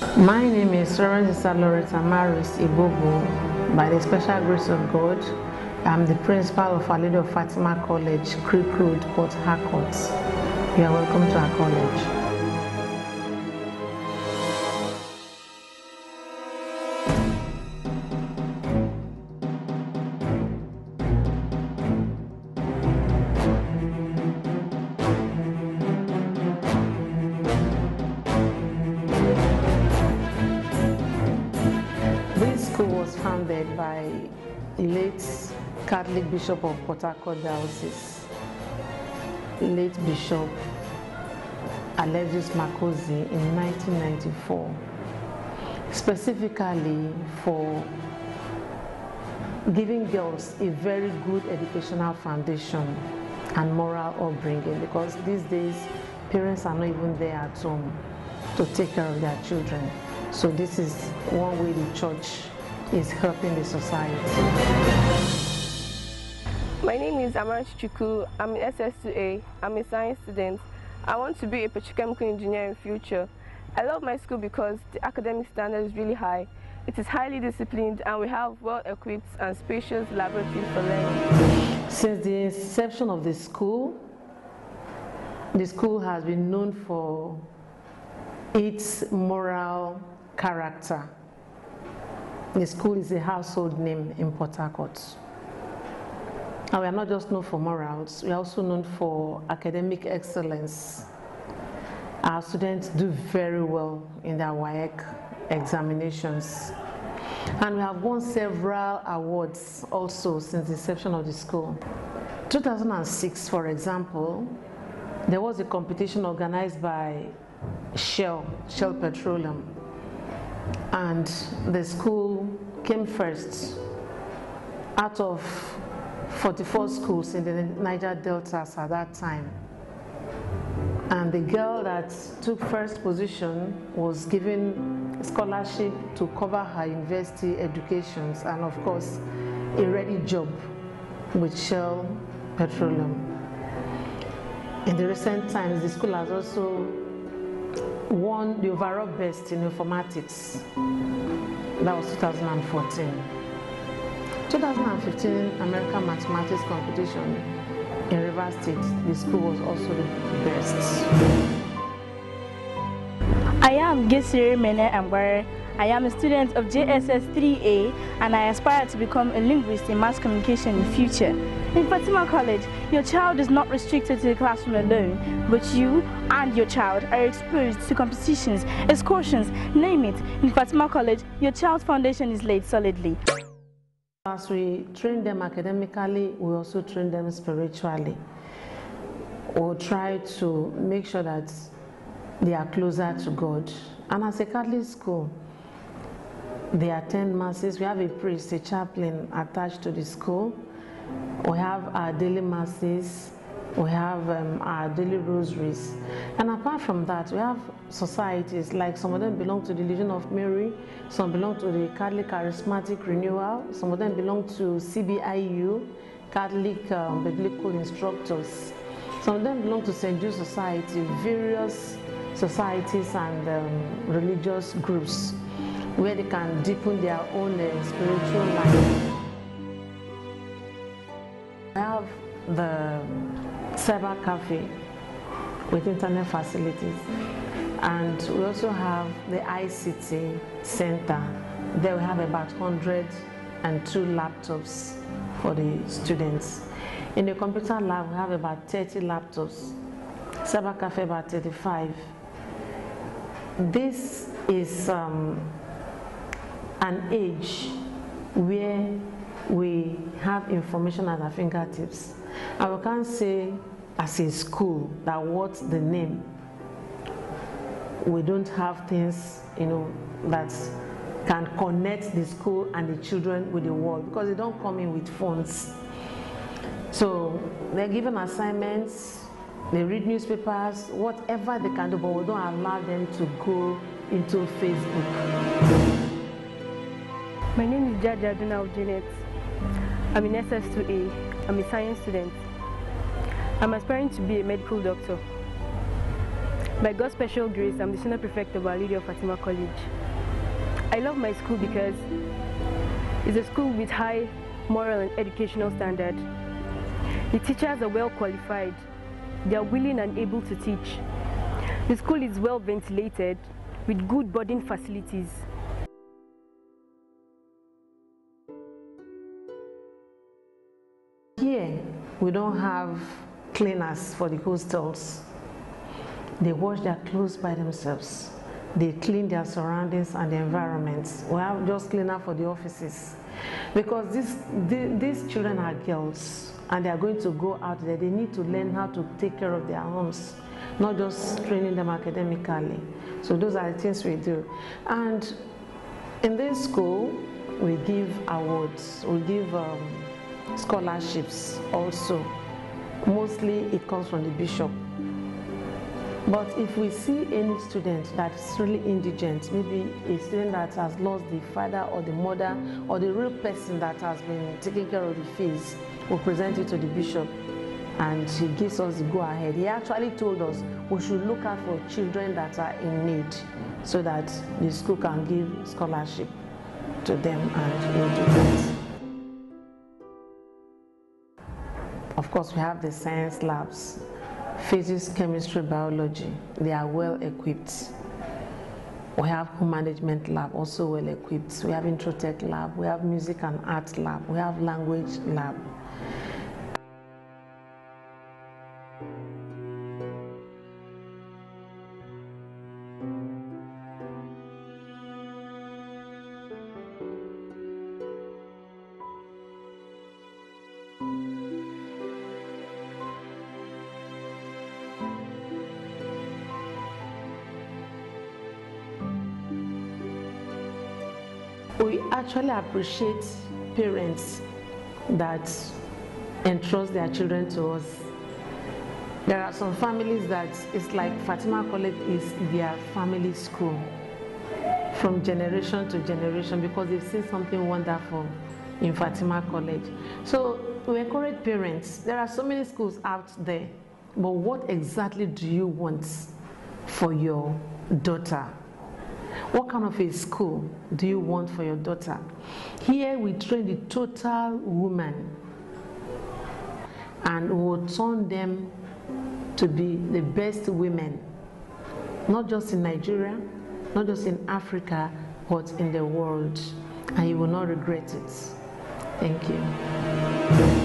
My name is Reverend Sister Loretta Maris Ibobo. By the special grace of God, I'm the principal of of Fatima College, Creek Road, Port Harcourt. You are welcome to our college. Founded by the late Catholic Bishop of Port Diocese, late Bishop Alexis Makozi in 1994, specifically for giving girls a very good educational foundation and moral upbringing because these days parents are not even there at home to take care of their children. So this is one way the church is helping the society. My name is Amaranch Chuku. I'm in SS2A. I'm a science student. I want to be a petrochemical engineer in future. I love my school because the academic standard is really high. It is highly disciplined and we have well-equipped and spacious laboratories for learning. Since the inception of the school, the school has been known for its moral character. The school is a household name in Port Harcourt. And we are not just known for morals, we are also known for academic excellence. Our students do very well in their WAEC examinations. And we have won several awards also since the inception of the school. 2006, for example, there was a competition organized by Shell, Shell Petroleum, and the school came first out of 44 schools in the Niger Deltas at that time. And the girl that took first position was given scholarship to cover her university educations and of course a ready job with Shell Petroleum. In the recent times, the school has also won the overall best in informatics. That was 2014. 2015 American Mathematics Competition in River State, the school was also the best. I am Gesiri Mene Ambare. I am a student of JSS 3A and I aspire to become a linguist in mass communication in future. In Fatima College, your child is not restricted to the classroom alone, but you and your child are exposed to competitions, excursions, name it. In Fatima College, your child's foundation is laid solidly. As we train them academically, we also train them spiritually. We'll try to make sure that they are closer to God. And as a Catholic school, they attend masses. We have a priest, a chaplain attached to the school. We have our daily masses. We have um, our daily rosaries. And apart from that, we have societies, like some of them belong to the Legion of Mary, some belong to the Catholic Charismatic Renewal, some of them belong to CBIU, Catholic um, Biblical Instructors. Some of them belong to St. Jude Society, various societies and um, religious groups where they can deepen their own uh, spiritual life. We have the cyber cafe with internet facilities and we also have the ICT center. There we have about 102 laptops for the students. In the computer lab we have about 30 laptops, cyber cafe about 35. This is um, an age where we have information at our fingertips. And we can't say as a school that what's the name. We don't have things, you know, that can connect the school and the children with the world because they don't come in with phones. So they're given assignments, they read newspapers, whatever they can do, but we don't allow them to go into Facebook. My name is Jaja Aduna Janet. I'm in SS2A. I'm a science student. I'm aspiring to be a medical doctor. By God's special grace, I'm the senior prefect of Our Lady of Fatima College. I love my school because it's a school with high moral and educational standard. The teachers are well qualified. They are willing and able to teach. The school is well ventilated with good boarding facilities. We don't have cleaners for the hostels. They wash their clothes by themselves. They clean their surroundings and the environments. We have just cleaner for the offices. Because this, the, these children are girls and they are going to go out there. They need to learn how to take care of their homes, not just training them academically. So those are the things we do. And in this school, we give awards, we give um, scholarships also. Mostly it comes from the bishop. But if we see any student that is really indigent, maybe a student that has lost the father or the mother or the real person that has been taking care of the fees, we'll present it to the bishop and he gives us the go ahead. He actually told us we should look out for children that are in need so that the school can give scholarship to them and educate. Of course, we have the science labs, physics, chemistry, biology. They are well equipped. We have home management lab, also well equipped. We have Introtech lab, we have music and art lab, we have language lab. We actually appreciate parents that entrust their children to us. There are some families that it's like Fatima College is their family school from generation to generation because they've seen something wonderful in Fatima College. So we encourage parents. There are so many schools out there, but what exactly do you want for your daughter? What kind of a school do you want for your daughter? Here we train the total woman and we'll turn them to be the best women, not just in Nigeria, not just in Africa, but in the world. And you will not regret it. Thank you.